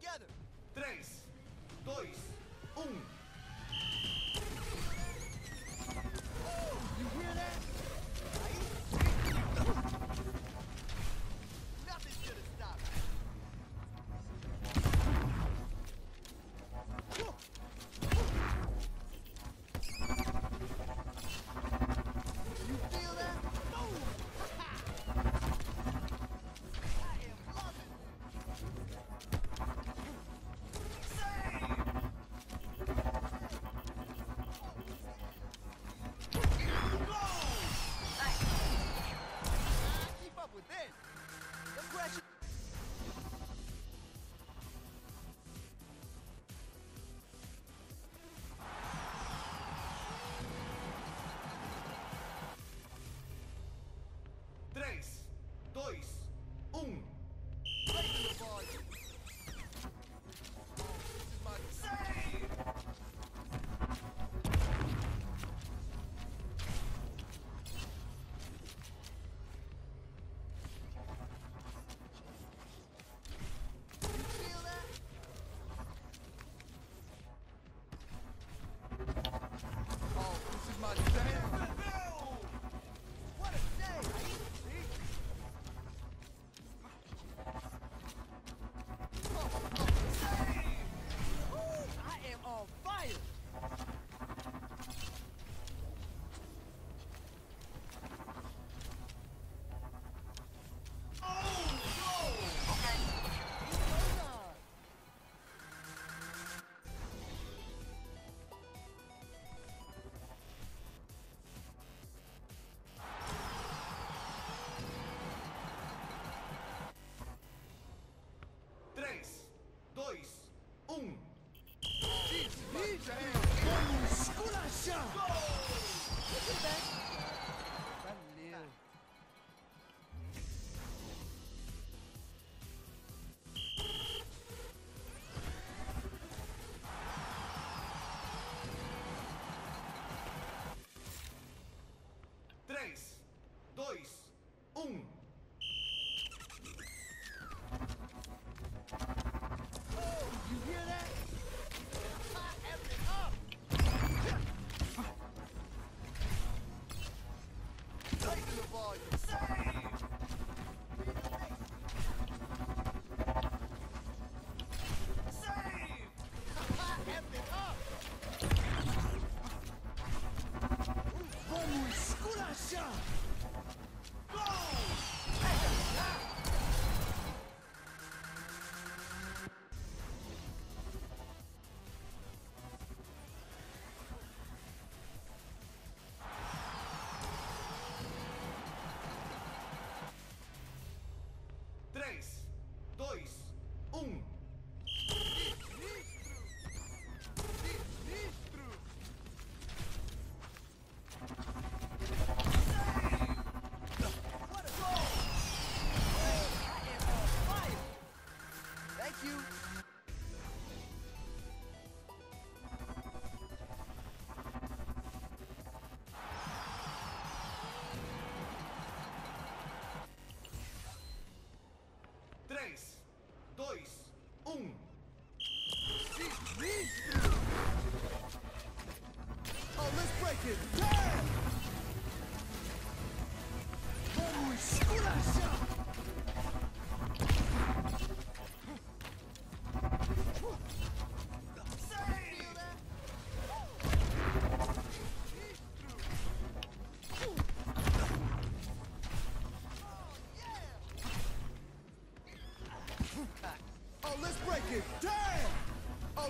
Together. 3, 2,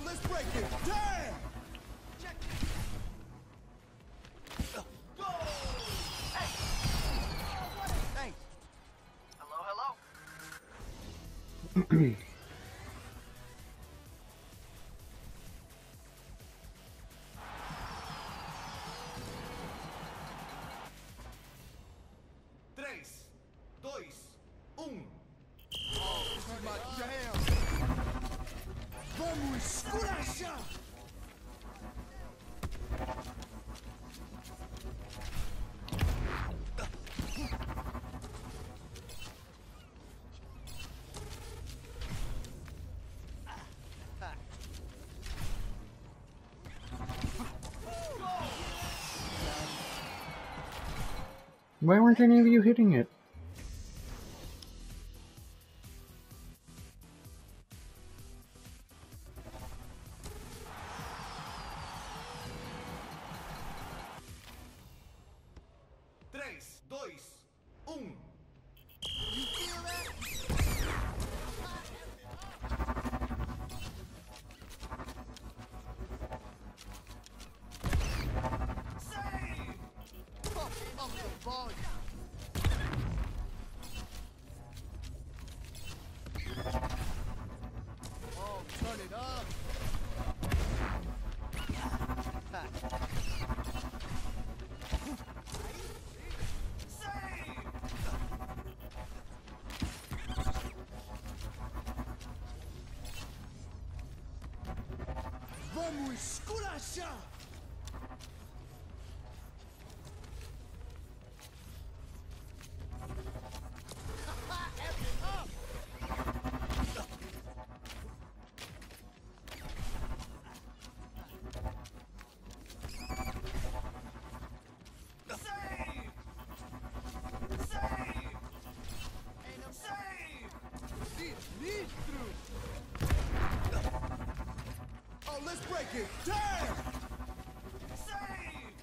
let's break it. Damn! Hey. Hello, hello. Tres, dois, Why weren't any of you hitting it? Vamos esculachar! it! Dead! Save!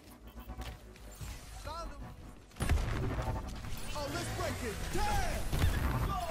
Oh, let's break it! Dead! Go!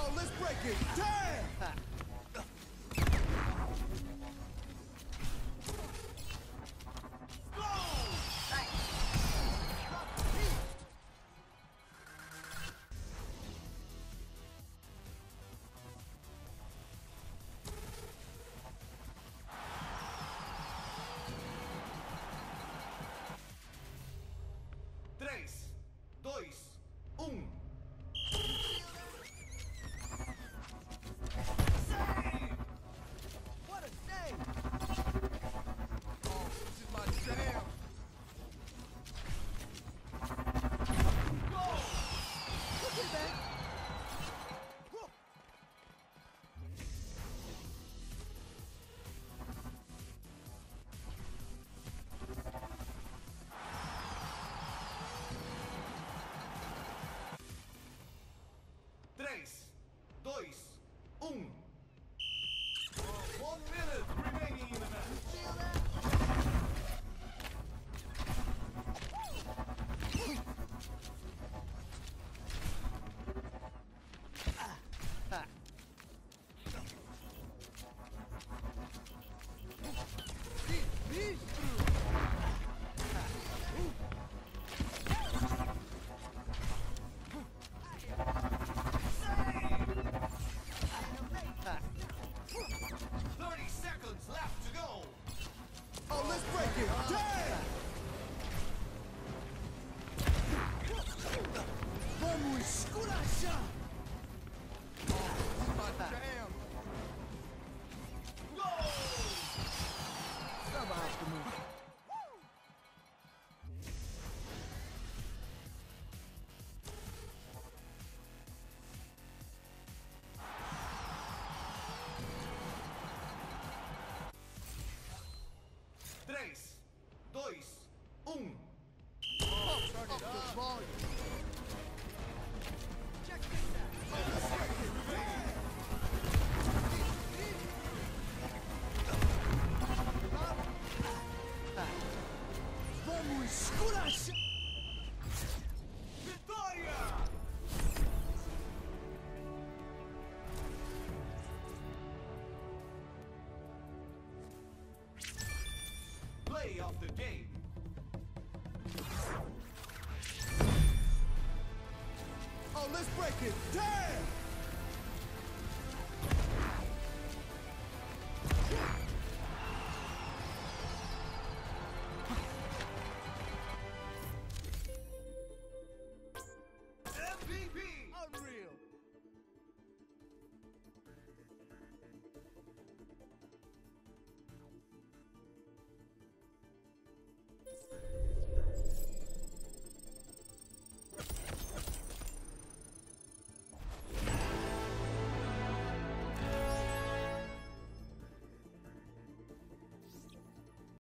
Oh, let's break it! Damn! Oh, let's break it Damn.